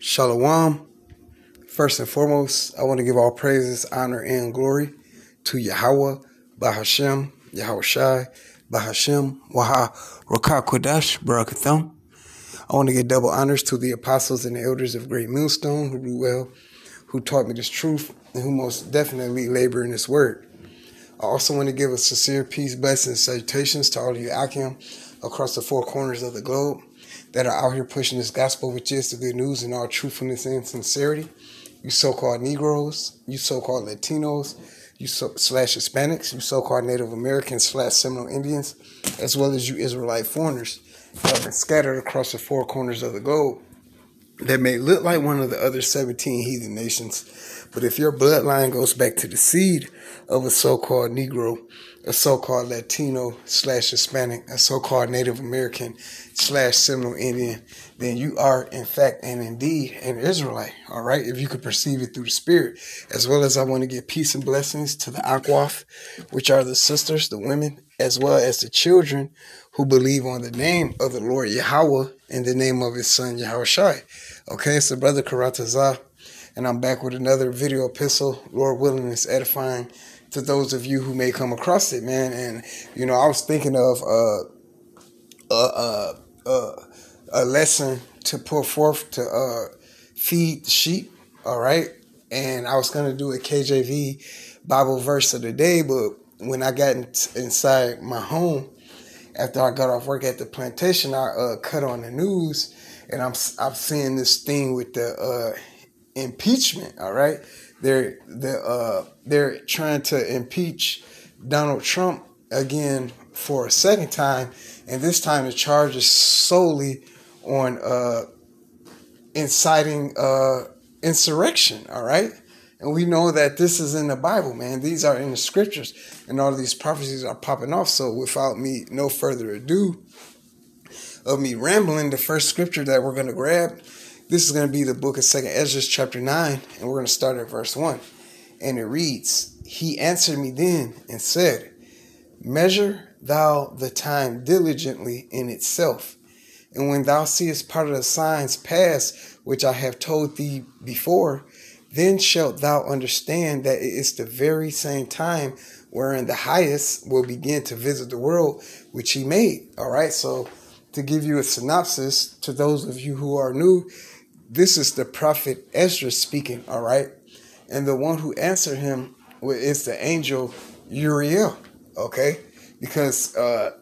Shalom. First and foremost, I want to give all praises, honor, and glory to Yahweh, Bahashem, Yahweh Shai, Bahashem, Waha, Rakah Kodash, Barakatham. I want to give double honors to the apostles and the elders of Great Millstone who do well, who taught me this truth, and who most definitely labor in this word. I also want to give a sincere peace, blessings, salutations to all of you Akim across the four corners of the globe that are out here pushing this gospel, which is the good news in all truthfulness and sincerity. You so-called Negroes, you so-called Latinos, you so, slash Hispanics, you so-called Native Americans slash Seminole Indians, as well as you Israelite foreigners scattered across the four corners of the globe that may look like one of the other 17 heathen nations. But if your bloodline goes back to the seed of a so-called Negro, a so-called Latino slash Hispanic, a so-called Native American slash Seminole Indian, then you are in fact and indeed an Israelite. All right. If you could perceive it through the spirit, as well as I want to give peace and blessings to the Akwaf, which are the sisters, the women, as well as the children who believe on the name of the Lord Yahweh and the name of his son Yahweh Shai. Okay. It's the brother Karatazah. And I'm back with another video epistle. Lord willing, is edifying to those of you who may come across it, man. And you know, I was thinking of uh, uh, uh, uh, a lesson to put forth to uh, feed the sheep. All right, and I was gonna do a KJV Bible verse of the day, but when I got in, inside my home after I got off work at the plantation, I uh, cut on the news, and I'm I'm seeing this thing with the uh, impeachment. All right they're they're uh, they're trying to impeach Donald Trump again for a second time, and this time the charge is solely on uh, inciting uh, insurrection. All right. And we know that this is in the Bible, man. These are in the scriptures, and all these prophecies are popping off. So, without me, no further ado, of me rambling, the first scripture that we're going to grab this is going to be the book of Second Ezra, chapter 9, and we're going to start at verse 1. And it reads, He answered me then and said, Measure thou the time diligently in itself. And when thou seest part of the signs pass, which I have told thee before, then shalt thou understand that it is the very same time wherein the highest will begin to visit the world which he made. All right. So to give you a synopsis to those of you who are new, this is the prophet Ezra speaking, all right? And the one who answered him is the angel Uriel, okay? Because uh,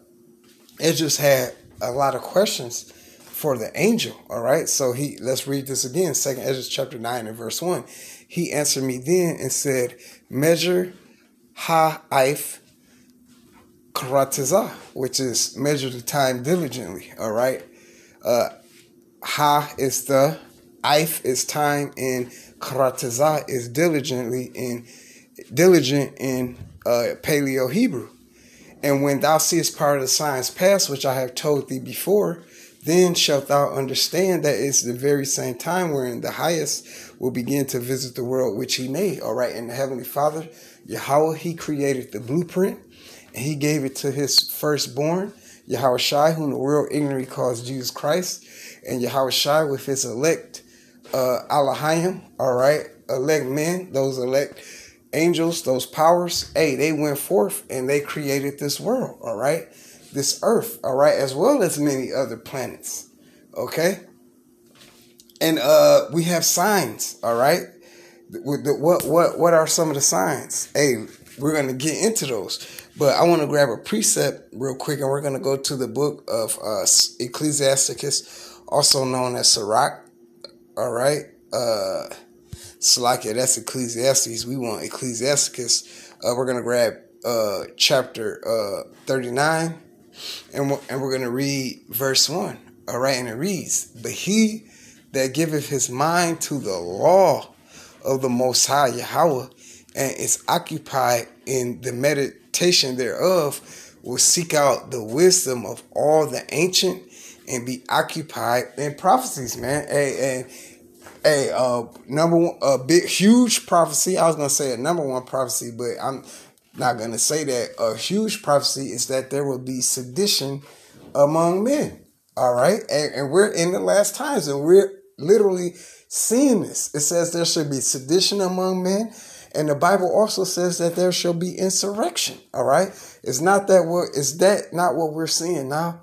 Ezra had a lot of questions for the angel, all right? So he let's read this again, Second Ezra chapter 9 and verse 1. He answered me then and said, Measure ha-if karatizah, which is measure the time diligently, all right? Uh, ha is the If is time and karatazah is diligently in diligent in uh, Paleo Hebrew. And when thou seest part of the signs pass, which I have told thee before, then shalt thou understand that it's the very same time wherein the highest will begin to visit the world which he made. All right, and the Heavenly Father, Yahweh, he created the blueprint and he gave it to his firstborn, Yahweh Shai, whom the world ignorantly calls Jesus Christ, and Yahweh Shai with his elect uh, Alahayim, all right, elect men, those elect angels, those powers, hey, they went forth and they created this world, all right, this earth, all right, as well as many other planets, okay? And uh, we have signs, all right? What what what are some of the signs? Hey, we're gonna get into those, but I want to grab a precept real quick, and we're gonna go to the book of uh, Ecclesiasticus, also known as Sirach, all right. Uh, Salakia, that's Ecclesiastes. We want Ecclesiasticus. Uh, we're going to grab uh, chapter uh, 39 and we're, and we're going to read verse 1. All right. And it reads, But he that giveth his mind to the law of the Most High Yahweh and is occupied in the meditation thereof will seek out the wisdom of all the ancient and be occupied in prophecies, man. Hey, and hey, uh, number one, a big, huge prophecy. I was gonna say a number one prophecy, but I'm not gonna say that. A huge prophecy is that there will be sedition among men. All right, and, and we're in the last times, and we're literally seeing this. It says there should be sedition among men. And the Bible also says that there shall be insurrection. All right. It's not that what is that not what we're seeing now?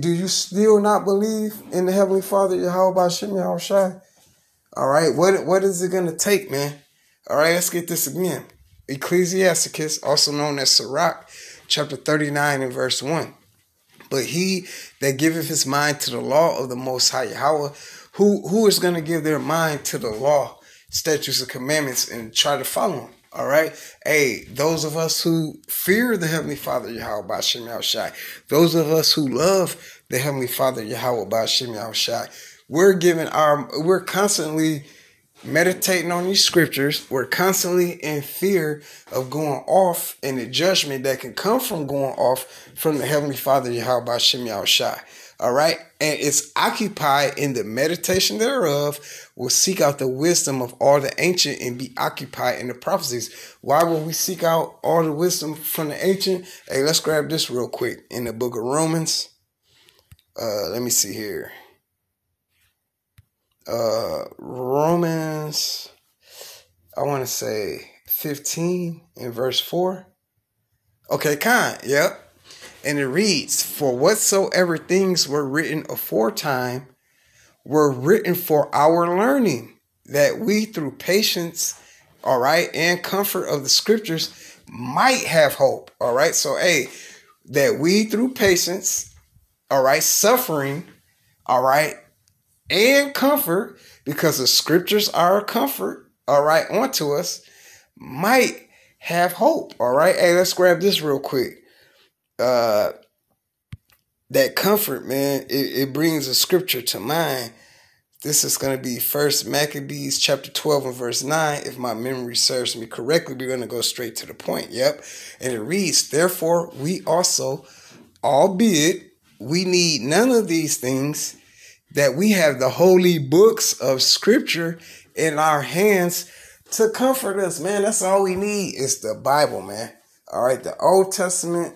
Do you still not believe in the Heavenly Father, Yahweh Shem Shai? All right. What what is it gonna take, man? All right, let's get this again. Ecclesiasticus, also known as Sirach, chapter 39 and verse 1. But he that giveth his mind to the law of the Most High Yahweh, who, who is going to give their mind to the law, statutes, and commandments and try to follow them? All right. Hey, those of us who fear the Heavenly Father Yahweh by Shem Shai, those of us who love the Heavenly Father Yahweh by Shem Shai, we're giving our, we're constantly meditating on these scriptures, we're constantly in fear of going off in the judgment that can come from going off from the Heavenly Father Yahweh Shem Shai. All right. And it's occupied in the meditation thereof, will seek out the wisdom of all the ancient and be occupied in the prophecies. Why will we seek out all the wisdom from the ancient? Hey, let's grab this real quick in the book of Romans. Uh, let me see here uh, Romans, I want to say 15 in verse 4. Okay, kind, yep. And it reads, For whatsoever things were written aforetime were written for our learning, that we through patience, all right, and comfort of the scriptures might have hope. All right. So, hey, that we through patience, all right, suffering, all right, and comfort, because the scriptures are a comfort, all right, onto us, might have hope. All right. Hey, let's grab this real quick. Uh that comfort, man, it, it brings a scripture to mind. This is going to be First Maccabees chapter 12 and verse 9. If my memory serves me correctly, we're going to go straight to the point. Yep. And it reads, Therefore, we also, albeit we need none of these things, that we have the holy books of scripture in our hands to comfort us, man. That's all we need is the Bible, man. All right, the Old Testament,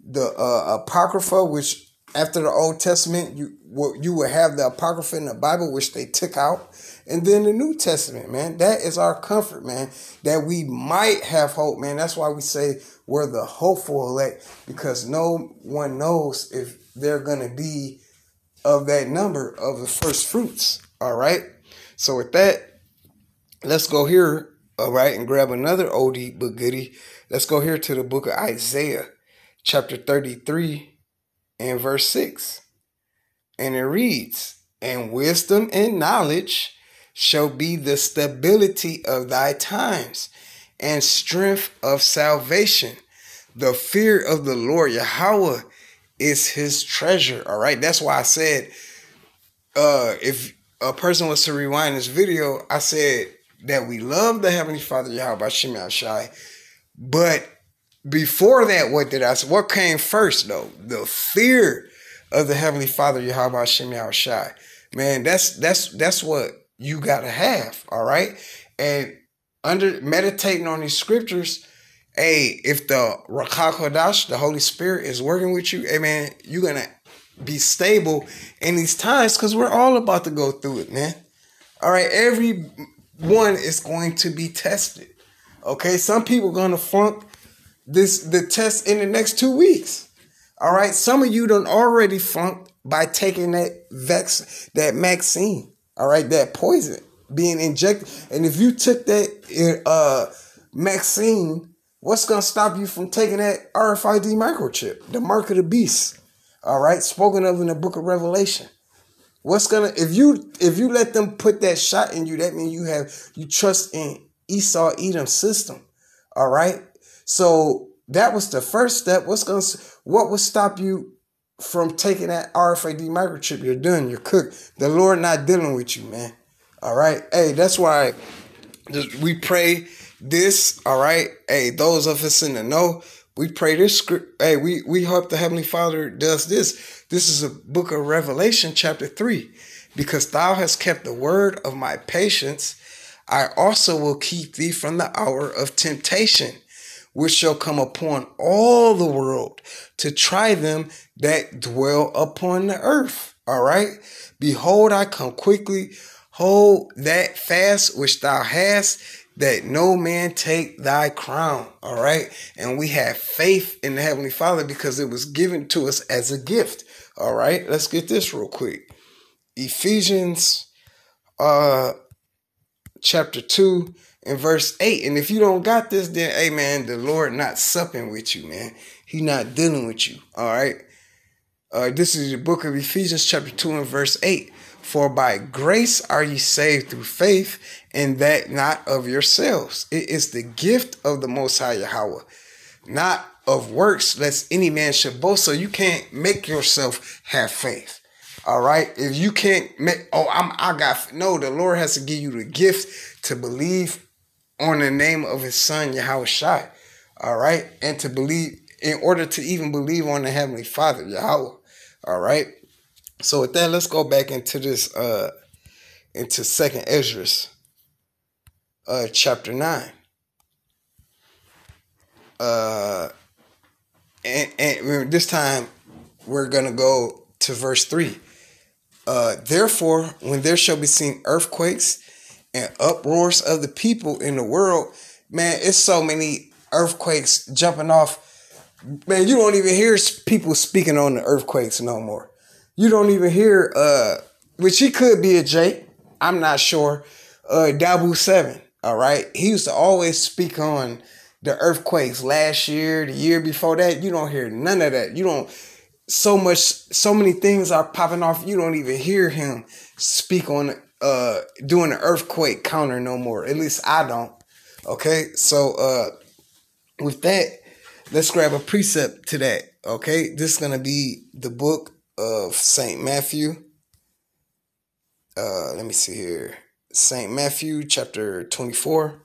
the uh, Apocrypha, which after the Old Testament, you you will have the Apocrypha in the Bible, which they took out, and then the New Testament, man. That is our comfort, man. That we might have hope, man. That's why we say we're the hopeful elect, because no one knows if they're gonna be of that number of the first fruits. All right. So with that, let's go here. All right, and grab another oldie but goodie. Let's go here to the book of Isaiah, chapter 33 and verse 6. And it reads, And wisdom and knowledge shall be the stability of thy times and strength of salvation. The fear of the Lord Yahweh is his treasure. All right. That's why I said, uh, if a person was to rewind this video, I said that we love the Heavenly Father Yahweh Shemel Shai. But before that, what did I say? What came first though? The fear of the Heavenly Father Yahweh Shemel Shai. Man, that's that's that's what you gotta have. All right. And under meditating on these scriptures, hey, if the Rakah the Holy Spirit, is working with you, hey man, you're gonna be stable in these times because we're all about to go through it, man. All right, everyone is going to be tested. Okay, some people gonna flunk this the test in the next two weeks. All right, some of you done already flunked by taking that vex that vaccine. All right, that poison being injected, and if you took that uh vaccine What's gonna stop you from taking that RFID microchip, the mark of the beast? All right, spoken of in the book of Revelation. What's gonna if you if you let them put that shot in you, that means you have you trust in Esau Edom system. All right. So that was the first step. What's gonna what would stop you from taking that RFID microchip? You're done. You're cooked. The Lord not dealing with you, man. All right. Hey, that's why we pray this, all right. Hey, those of us in the know, we pray this script. Hey, we, we hope the Heavenly Father does this. This is a book of Revelation, chapter 3. Because thou hast kept the word of my patience, I also will keep thee from the hour of temptation, which shall come upon all the world to try them that dwell upon the earth. All right. Behold, I come quickly. hold that fast which thou hast, that no man take thy crown. All right. And we have faith in the Heavenly Father because it was given to us as a gift. All right. Let's get this real quick. Ephesians uh chapter 2 and verse 8. And if you don't got this, then hey man, the Lord not supping with you, man. He not dealing with you. All right. Uh, this is the book of Ephesians, chapter 2 and verse 8. For by grace are ye saved through faith, and that not of yourselves. It is the gift of the Most High Yahweh, not of works, lest any man should boast. So you can't make yourself have faith. All right. If you can't make, oh, I'm, I got, no, the Lord has to give you the gift to believe on the name of his son, Yahweh Shai. All right. And to believe, in order to even believe on the Heavenly Father, Yahweh. All right. So with that, let's go back into this uh into second Esdras uh chapter nine. Uh and, and this time we're gonna go to verse three. Uh therefore, when there shall be seen earthquakes and uproars of the people in the world, man, it's so many earthquakes jumping off. Man, you don't even hear people speaking on the earthquakes no more you don't even hear uh which he could be a Jake. I'm not sure. Uh Dabu Seven. All right. He used to always speak on the earthquakes last year, the year before that. You don't hear none of that. You don't so much so many things are popping off. You don't even hear him speak on uh doing the earthquake counter no more. At least I don't. Okay. So uh with that, let's grab a precept to that. Okay. This is gonna be the book of St. Matthew. Uh, let me see here. St. Matthew chapter 24.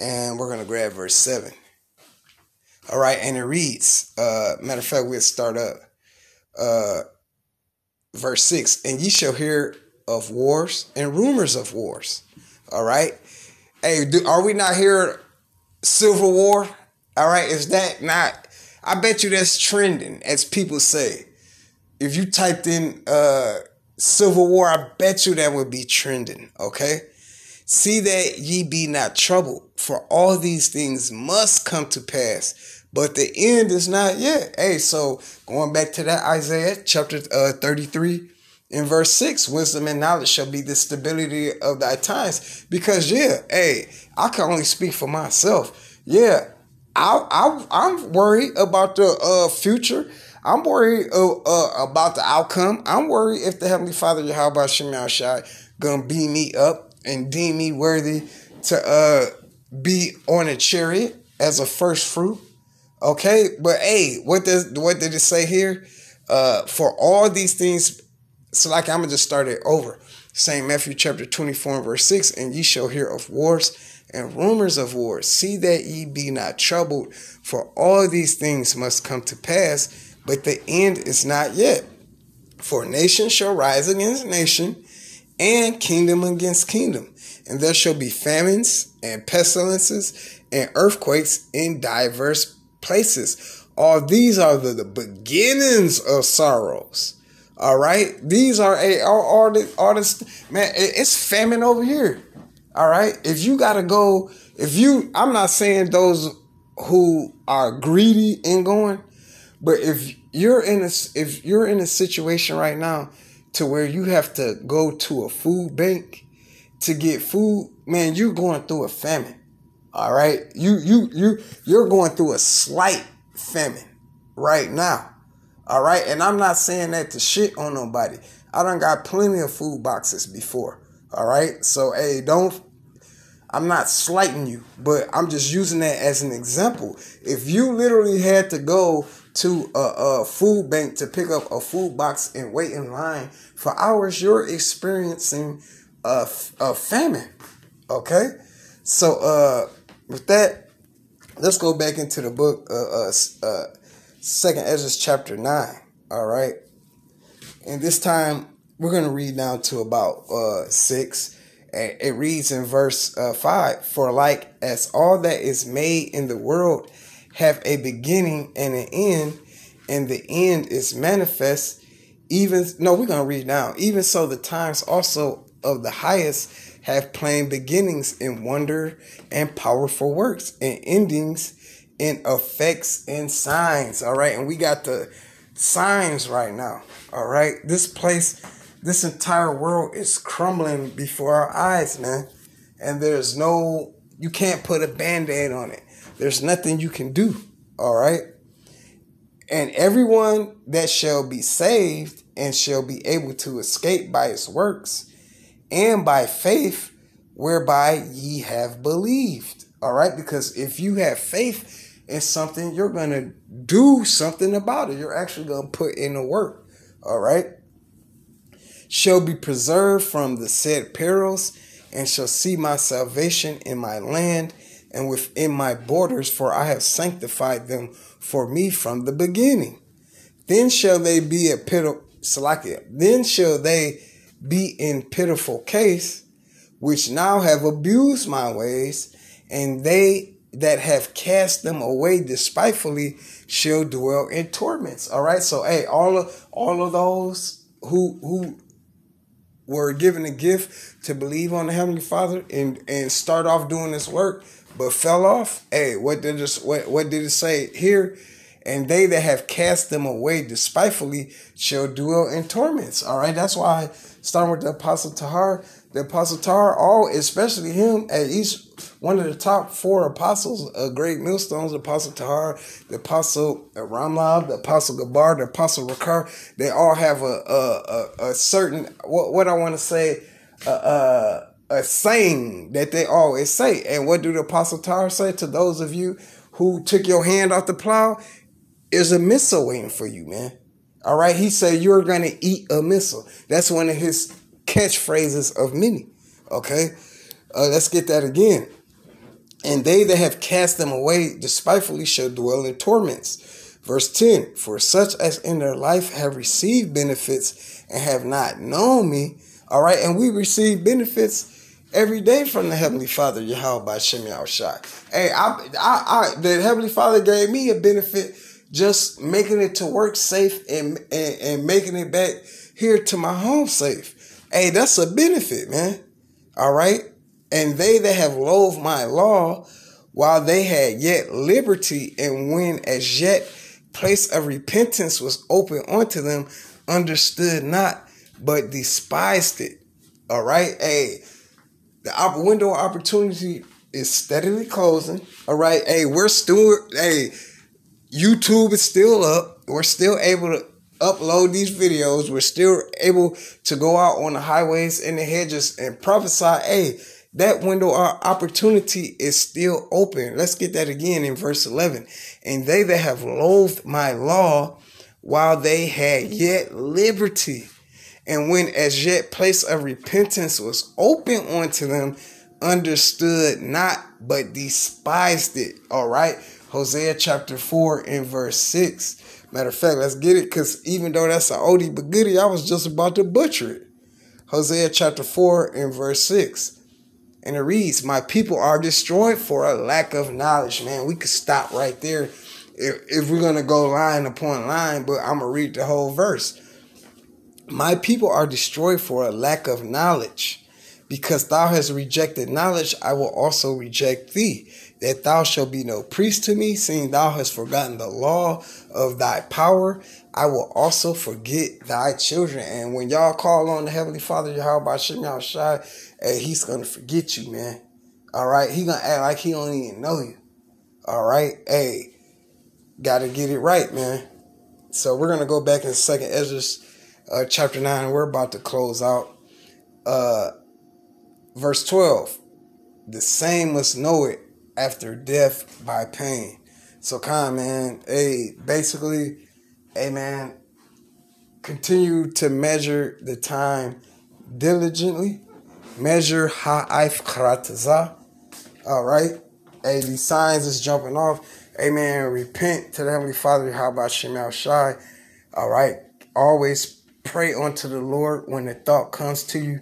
And we're going to grab verse 7. All right, and it reads, uh, matter of fact, we'll start up. Uh, verse 6 And ye shall hear of wars and rumors of wars. All right. Hey, do, are we not here civil war? All right, is that not? I bet you that's trending, as people say if you typed in uh, Civil War, I bet you that would be trending. Okay. See that ye be not troubled, for all these things must come to pass, but the end is not yet. Hey, so going back to that Isaiah chapter uh, 33 in verse 6, wisdom and knowledge shall be the stability of thy times. Because, yeah, hey, I can only speak for myself. Yeah, I, I, I'm worried about the uh, future I'm worried uh, uh, about the outcome. I'm worried if the Heavenly Father Yahweh Shem Shai gonna beat me up and deem me worthy to uh, be on a chariot as a first fruit. Okay, but hey, what does what did it say here? Uh, for all these things, so like I'm gonna just start it over. Saint Matthew chapter 24 and verse 6, and ye shall hear of wars and rumors of wars. See that ye be not troubled, for all these things must come to pass but the end is not yet. For nation shall rise against nation, and kingdom against kingdom, and there shall be famines and pestilences and earthquakes in diverse places. All these are the, the beginnings of sorrows. All right, these are a all, all, the, all this man. It's famine over here. All right, if you gotta go, if you, I'm not saying those who are greedy and going, but if you're in a if you're in a situation right now to where you have to go to a food bank to get food, man, you're going through a famine. All right, you you you you're going through a slight famine right now. All right, and I'm not saying that to shit on nobody. I done got plenty of food boxes before. All right, so hey, don't. I'm not slighting you, but I'm just using that as an example. If you literally had to go to a, a food bank to pick up a food box and wait in line for hours, you're experiencing a, a famine. Okay? So, uh, with that, let's go back into the book, uh, uh, uh Second Ezra chapter 9. All right? And this time, we're going to read down to about uh, 6 And it reads in verse uh, 5 For like as all that is made in the world have a beginning and an end, and the end is manifest. Even no, we're gonna read now. Even so, the times also of the highest have plain beginnings in wonder and powerful works and endings in effects and signs. All right. And we got the signs right now. All right. This place, this entire world is crumbling before our eyes, man. And there's no, you can't put a band aid on it. There's nothing you can do. All right. And everyone that shall be saved and shall be able to escape by his works and by faith whereby ye have believed. All right. Because if you have faith, in something, you're going to do something about it. You're actually going to put in the work. All right. Shall be preserved from the said perils and shall see my salvation in my land and within my borders, for I have sanctified them for me from the beginning. Then shall they be a pitiful, then shall they be in pitiful case, which now have abused my ways, and they that have cast them away despitefully shall dwell in torments. All right. So hey, all of all of those who who were given a gift to believe on the Heavenly Father and and start off doing this work, but fell off. Hey, what did it what, what did it say here? And they that have cast them away despitefully shall dwell in torments. All right. That's why starting with the Apostle Tahar, the Apostle Tahar, all especially him at each one of the top four apostles, uh, great millstones, the Apostle Tahar, the Apostle Ramlab, the Apostle Gabar, the Apostle Rakar, they all have a a, a, a certain what what I want to say a, a, a saying that they always say. And what do the Apostle Tahar say to those of you who took your hand off the plow? Is a missile waiting for you, man. All right, he said you're gonna eat a missile. That's one of his catchphrases of many. Okay, uh, let's get that again. And they that have cast them away despitefully shall dwell in torments. Verse 10 For such as in their life have received benefits and have not known me. All right, and we receive benefits every day from the Heavenly Father, Yahweh by Shem Shai. Hey, I, I, I, the Heavenly Father gave me a benefit just making it to work safe and, and, and making it back here to my home safe. Hey, that's a benefit, man. All right. And they that have loathed my law while they had yet liberty, and when as yet place of repentance was open unto them, understood not, but despised it. All right. Hey, the window of opportunity is steadily closing. All right. Hey, we're still, hey, YouTube is still up. We're still able to upload these videos. We're still able to go out on the highways and the hedges and prophesy. Hey, that window of opportunity is still open. Let's get that again in verse 11. And they that have loathed my law while they had yet liberty, and when as yet place of repentance was open unto them, understood not, but despised it. All right. Hosea chapter 4 and verse 6. Matter of fact, let's get it because even though that's an oldie but goodie, I was just about to butcher it. Hosea chapter 4 and verse 6. And it reads, My people are destroyed for a lack of knowledge. Man, we could stop right there if, if we're going to go line upon line, but I'm going to read the whole verse. My people are destroyed for a lack of knowledge. Because thou hast rejected knowledge, I will also reject thee, that thou shalt be no priest to me, seeing thou hast forgotten the law of thy power. I will also forget thy children. And when y'all call on the Heavenly Father, Yahweh Shem Shai, hey, he's gonna forget you, man. All right, he gonna act like he don't even know you. All right, hey, gotta get it right, man. So we're gonna go back in Second Ezra, uh, chapter nine, we're about to close out. Uh, verse twelve: the same must know it after death by pain. So, come, man. Hey, basically, hey, man, continue to measure the time diligently measure ha'if karataza. All right. Hey, these signs is jumping off. Amen. Repent to the Heavenly Father. How about Shemal Shai? All right. Always pray unto the Lord when the thought comes to you.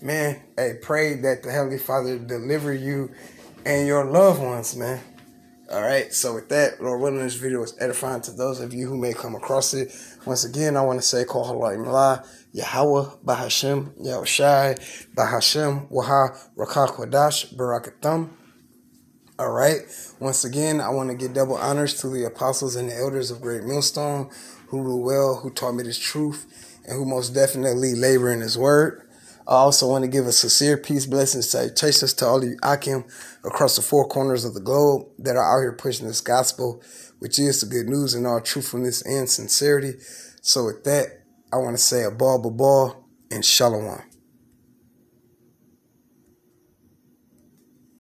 Man, hey, pray that the Heavenly Father deliver you and your loved ones, man. All right. So with that, Lord willing, this video is edifying to those of you who may come across it. Once again, I want to say, call Halai Mala, Yahweh, Bahashem, Yahushai, Bahashem, Waha, Rakah Kodash, Barakatham. All right. Once again, I want to give double honors to the apostles and the elders of Great Millstone who rule well, who taught me this truth, and who most definitely labor in his word. I also want to give a sincere peace, blessing blessings, salutations to all of you Akim across the four corners of the globe that are out here pushing this gospel, which is the good news in all truthfulness and sincerity. So with that, I want to say a ball, ball, and shalom.